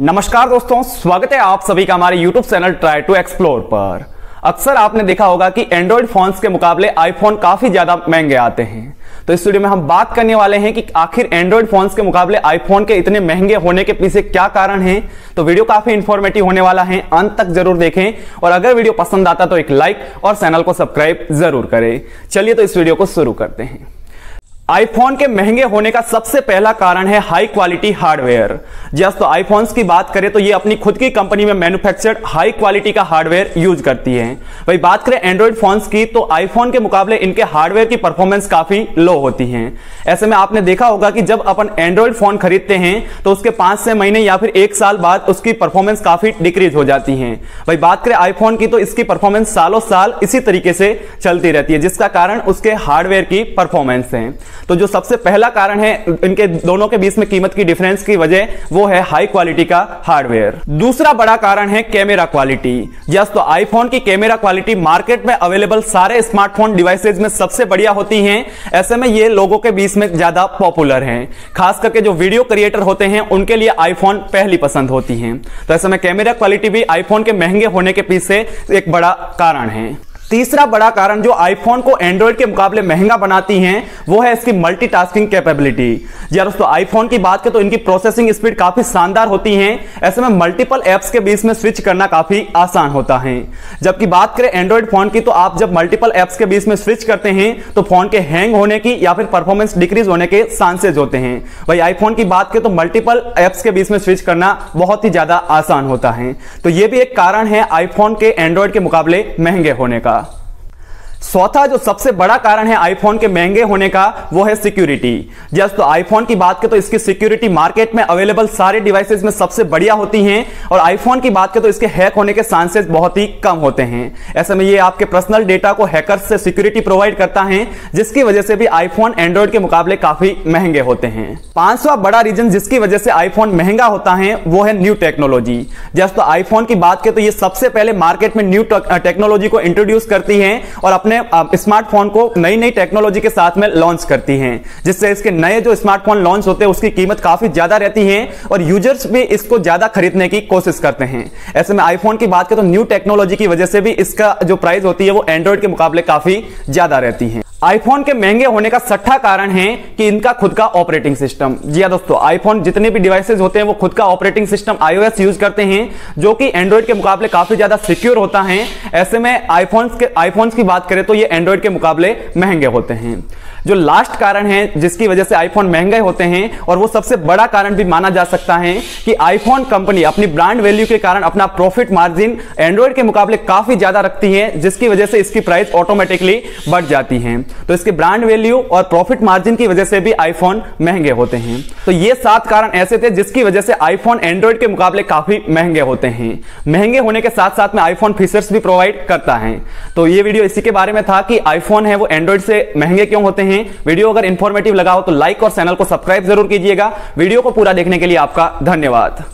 नमस्कार दोस्तों, स्वागत है आप सभी का हमारे YouTube channel try to explore पर। अक्सर आपने देखा होगा कि एंड्रॉइड फोन्स के मुकाबले आईफोन काफ़ी ज़्यादा महँगे आते हैं। तो इस वीडियो में हम बात करने वाले हैं कि आखिर एंड्रॉइड फोन्स के मुकाबले आईफोन के इतने महँगे होने के पीछे क्या कारण है। तो वीडियो काफ़ी इंफॉर्मेटिव होने वाला है, अंत तक ज़रूर देखें। और अगर वीडियो पसंद आता तो एक लाइक और चैनल को सब्सक्राइब ज़रूर करें। चलिए तो इस वीडियो को शुरू करते हैं। आईफोन के महँगे होने का सबसे पहला कारण है हाई क्वालिटी हार्डवेयर जस्ट तो आईफोन्स की बात करें तो ये अपनी खुद की कंपनी में मैन्युफैक्चर्ड हाई क्वालिटी का हार्डवेयर यूज़ करती है। वही बात करें एंड्रॉइड फोन्स की तो आईफोन के मुकाबले इनके हार्डवेयर की परफॉर्मेंस काफ़ी लो होती है। ऐसे में आपने देखा होगा कि जब अपन एंड्रॉइड फ़ोन खरीदते हैं तो उसके पाँच से महीने या फिर एक साल बाद उसकी परफॉर्मेंस काफ़ी डिक्रीज हो जाती है। वही बात करें आईफोन की तो इसकी परफॉर्मेंस सालों साल इसी तरीके से चलती रहती है, जिसका कारण उसके हार्डवेयर की परफॉर्मेंस है। तो जो सबसे पहला कारण है, इनके दोनों के बीच में कीमत की डिफरेंस की वजह, वो है हाई क्वालिटी का हार्डवेयर दूसरा बड़ा कारण है कैमरा क्वालिटी यस तो आईफोन की कैमरा क्वालिटी मार्केट में अवेलेबल सारे स्मार्टफ़ोन डिवाइसेज में सबसे बढ़िया होती है। ऐसे में ये लोगों के बीच में ज़्यादा पॉपुलर है। खास करके जो वीडियो क्रिएटर होते हैं, उनके लिए आईफोन पहली पसंद होती है। तो ऐसे में कैमरा क्वालिटी भी आईफोन के महँगे होने के पीछे एक बड़ा कारण है। तीसरा बड़ा कारण जो आईफोन को एंड्रॉइड के मुकाबले महँगा बनाती हैं, वो है इसकी मल्टीटास्किंग कैपेबिलिटी यार दोस्तों आईफोन की बात करें तो इनकी प्रोसेसिंग स्पीड काफ़ी शानदार होती है। ऐसे में मल्टीपल एप्स के बीच में स्विच करना काफ़ी आसान होता है। जबकि बात करें एंड्रॉइड फ़ोन की तो आप जब मल्टीपल एप्स के बीच में स्विच करते हैं तो फ़ोन के हैंग होने की या फिर परफॉर्मेंस डिक्रीज होने के चांसेज होते हैं। वही आईफोन की बात करें तो मल्टीपल एप्स के बीच में स्विच करना बहुत ही ज़्यादा आसान होता है। तो यह भी एक कारण है आईफोन के एंड्रॉइड के मुकाबले महँगे होने का। चौथा जो सबसे बड़ा कारण है आईफोन के महँगे होने का, वो है सिक्योरिटी जस्ट तो आईफोन की बात करें तो इसकी सिक्योरिटी मार्केट में अवेलेबल सारे डिवाइसेस में सबसे बढ़िया होती हैं और आईफोन की बात करें तो इसके हैक होने के चांसेस बहुत ही कम होते हैं। ऐसे में ये आपके पर्सनल डेटा को हैकर्स से सिक्योरिटी प्रोवाइड करता है, जिसकी वजह से भी आईफोन एंड्रॉइड के मुकाबले काफ़ी महँगे होते हैं। पांचवा बड़ा रीजन जिसकी वजह से आईफोन महँगा होता है, वो है न्यू टेक्नोलॉजी जस्ट तो आईफोन की बात करें तो ये सबसे पहले मार्केट में न्यू टेक्नोलॉजी को इंट्रोड्यूस करती है और अपने स्मार्टफ़ोन को नई नई टेक्नोलॉजी के साथ में लॉन्च करती हैं, जिससे इसके नए जो स्मार्टफ़ोन लॉन्च होते हैं, उसकी कीमत काफ़ी ज़्यादा रहती है और यूज़र्स भी इसको ज़्यादा खरीदने की कोशिश करते हैं। ऐसे में आईफोन की बात करें तो न्यू टेक्नोलॉजी की वजह से भी इसका जो प्राइस होती है वो एंड्रॉइड के मुकाबले काफ़ी ज़्यादा रहती है। आईफोन के महँगे होने का सट्टा कारण है कि इनका खुद का ऑपरेटिंग सिस्टम जी हाँ दोस्तों आईफोन जितने भी डिवाइसेज होते हैं, वो खुद का ऑपरेटिंग सिस्टम आईओएस यूज़ करते हैं, जो कि एंड्रॉइड के मुकाबले काफ़ी ज़्यादा सिक्योर होता है। ऐसे में आईफोन्स के आईफोन्स की बात करें तो ये एंड्रॉइड के मुकाबले महँगे होते हैं। जो लास्ट कारण है, जिसकी वजह से आईफोन महँगे होते हैं, और वो सबसे बड़ा कारण भी माना जा सकता है कि आईफोन कंपनी अपनी ब्रांड वैल्यू के कारण अपना प्रॉफिट मार्जिन एंड्रॉइड के मुकाबले काफ़ी ज़्यादा रखती है, जिसकी वजह से इसकी प्राइस ऑटोमेटिकली बढ़ जाती है। तो इसके ब्रांड वैल्यू और प्रॉफिट मार्जिन की वजह से भी आईफोन महँगे होते हैं। तो ये सात कारण ऐसे थे जिसकी वजह से आईफोन एंड्रॉइड के मुकाबले काफ़ी महँगे होते हैं। महँगे होने के साथ साथ में आईफोन फीचर्स भी प्रोवाइड करता है। तो ये वीडियो इसी के बारे में था कि आईफोन है वो एंड्रॉइड से महँगे क्यों होते हैं वीडियो अगर इन्फॉर्मेटिव लगा हो तो लाइक और चैनल को सब्सक्राइब ज़रूर कीजिएगा। वीडियो को पूरा देखने के लिए आपका धन्यवाद।